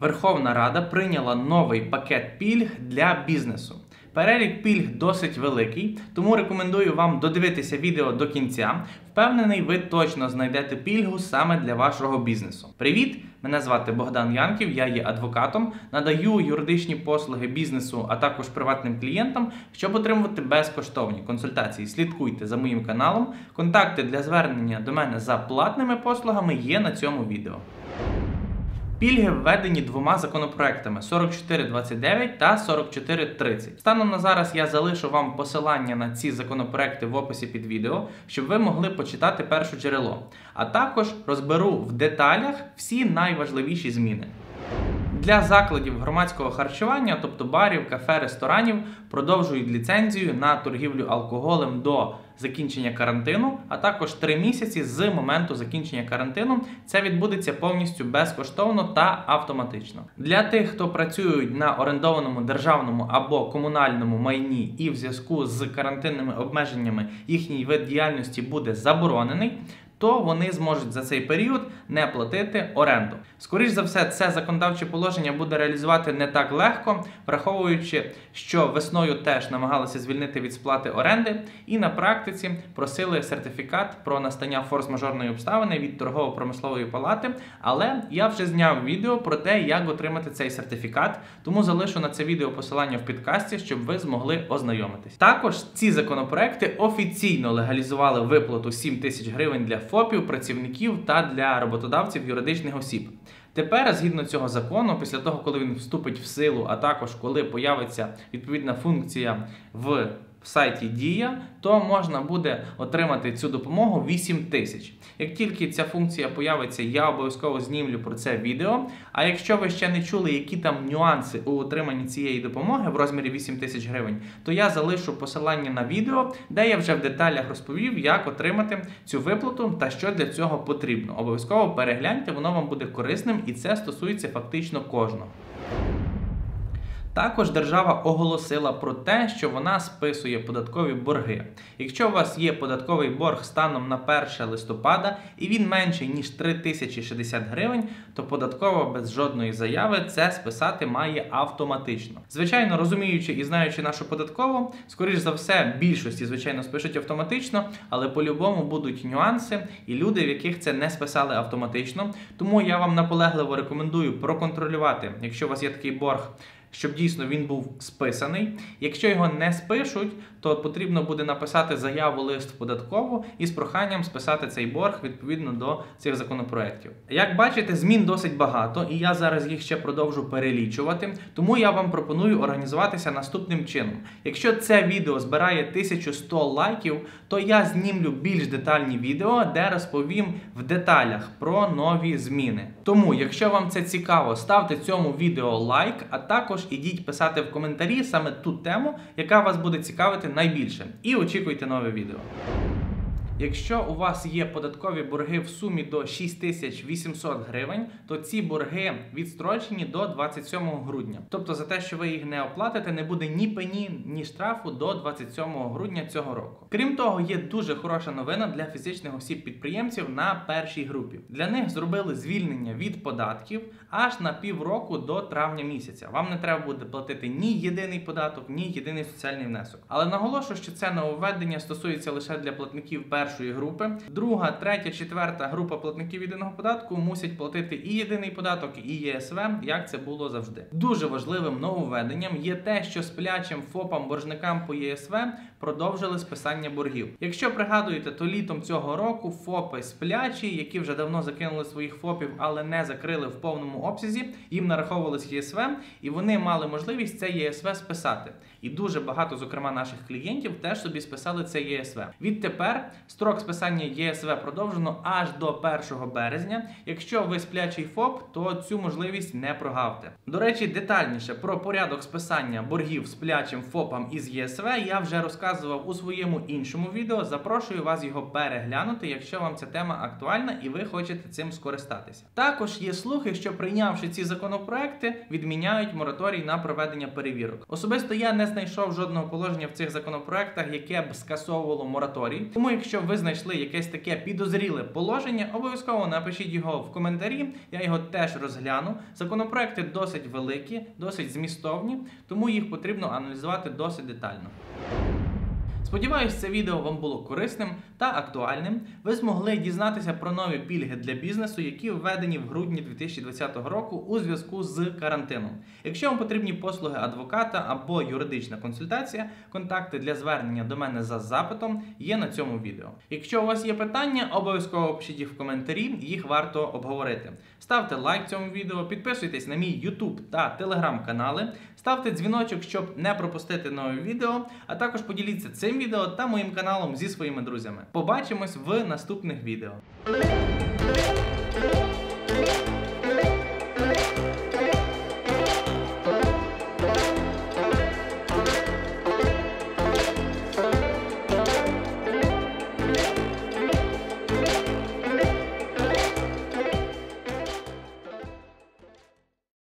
Верховна Рада прийняла новий пакет пільг для бізнесу. Перелік пільг досить великий, тому рекомендую вам додивитися відео до кінця. Впевнений, ви точно знайдете пільгу саме для вашого бізнесу. Привіт! Мене звати Богдан Янків, я є адвокатом, надаю юридичні послуги бізнесу, а також приватним клієнтам, щоб отримувати безкоштовні консультації. Слідкуйте за моїм каналом. Контакти для звернення до мене за платними послугами є на цьому відео. Пільги введені двома законопроектами 4429 та 4430. Станом на зараз я залишу вам посилання на ці законопроекти в описі під відео, щоб ви могли почитати перше джерело. А також розберу в деталях всі найважливіші зміни. Для закладів громадського харчування, тобто барів, кафе, ресторанів, продовжують ліцензію на торгівлю алкоголем до закінчення карантину, а також 3 місяці з моменту закінчення карантину. Це відбудеться повністю безкоштовно та автоматично. Для тих, хто працюють на орендованому державному або комунальному майні і в зв'язку з карантинними обмеженнями їхній вид діяльності буде заборонений то вони зможуть за цей період не платити оренду. Скоріше за все, це законодавче положення буде реалізувати не так легко, враховуючи, що весною теж намагалися звільнити від сплати оренди, і на практиці просили сертифікат про настання форс-мажорної обставини від торгово-промислової палати. Але я вже зняв відео про те, як отримати цей сертифікат, тому залишу на це відео посилання в підкасті, щоб ви змогли ознайомитись. Також ці законопроекти офіційно легалізували виплату 7 тисяч гривень для ФОПів, працівників та для роботодавців юридичних осіб. Тепер, згідно цього закону, після того, коли він вступить в силу, а також коли появиться відповідна функція в сайті Дія, то можна буде отримати цю допомогу 8 тисяч. Як тільки ця функція появиться, я обов'язково знімлю про це відео. А якщо ви ще не чули, які там нюанси у отриманні цієї допомоги в розмірі 8 тисяч гривень, то я залишу посилання на відео, де я вже в деталях розповів, як отримати цю виплату та що для цього потрібно. Обов'язково перегляньте, воно вам буде корисним і це стосується фактично кожного. Також держава оголосила про те, що вона списує податкові борги. Якщо у вас є податковий борг станом на 1 листопада і він менший ніж 3060 гривень, то податкова без жодної заяви це списати має автоматично. Звичайно, розуміючи і знаючи нашу податкову, скоріш за все, більшості, звичайно, спишуть автоматично, але по-любому будуть нюанси і люди, в яких це не списали автоматично. Тому я вам наполегливо рекомендую проконтролювати, якщо у вас є такий борг щоб дійсно він був списаний. Якщо його не спишуть, то потрібно буде написати заяву лист в податкову і проханням списати цей борг відповідно до цих законопроєктів. Як бачите, змін досить багато, і я зараз їх ще продовжу перелічувати. Тому я вам пропоную організуватися наступним чином. Якщо це відео збирає 1100 лайків, то я знімлю більш детальні відео, де розповім в деталях про нові зміни. Тому, якщо вам це цікаво, ставте цьому відео лайк, а також ідіть писати в коментарі саме ту тему, яка вас буде цікавити найбільше. І очікуйте нове відео. Якщо у вас є податкові борги в сумі до 6800 гривень, то ці борги відстрочені до 27 грудня. Тобто за те, що ви їх не оплатите, не буде ні пені, ні штрафу до 27 грудня цього року. Крім того, є дуже хороша новина для фізичних осіб-підприємців на першій групі. Для них зробили звільнення від податків аж на півроку до травня місяця. Вам не треба буде платити ні єдиний податок, ні єдиний соціальний внесок. Але наголошую, що це нововведення стосується лише для платників першої першої групи. Друга, третя, четверта група платників єдиного податку мусять платити і єдиний податок, і ЄСВ, як це було завжди. Дуже важливим нововведенням є те, що сплячим ФОПам боржникам по ЄСВ продовжили списання боргів. Якщо пригадуєте, то літом цього року ФОПи сплячі, які вже давно закинули своїх ФОПів, але не закрили в повному обсязі, їм нараховувалось ЄСВ, і вони мали можливість це ЄСВ списати. І дуже багато, зокрема, наших клієнтів теж собі списали це ЄСВ. Відтепер строк списання ЄСВ продовжено аж до 1 березня. Якщо ви сплячий ФОП, то цю можливість не прогавте. До речі, детальніше про порядок списання боргів сплячим ФОПам із ЄСВ я вже розказую розказував у своєму іншому відео. Запрошую вас його переглянути, якщо вам ця тема актуальна і ви хочете цим скористатися. Також є слухи, що прийнявши ці законопроекти, відміняють мораторій на проведення перевірок. Особисто я не знайшов жодного положення в цих законопроектах, яке б скасовувало мораторій. Тому, якщо ви знайшли якесь таке підозріле положення, обов'язково напишіть його в коментарі. Я його теж розгляну. Законопроекти досить великі, досить змістовні, тому їх потрібно аналізувати досить детально. Сподіваюсь, це відео вам було корисним та актуальним. Ви змогли дізнатися про нові пільги для бізнесу, які введені в грудні 2020 року у зв'язку з карантином. Якщо вам потрібні послуги адвоката або юридична консультація, контакти для звернення до мене за запитом є на цьому відео. Якщо у вас є питання, обов'язково пишіть їх в коментарі, їх варто обговорити. Ставте лайк цьому відео, підписуйтесь на мій YouTube та Telegram канали, ставте дзвіночок, щоб не пропустити нові відео, а також поділіться відео та моїм каналом зі своїми друзями. Побачимось в наступних відео.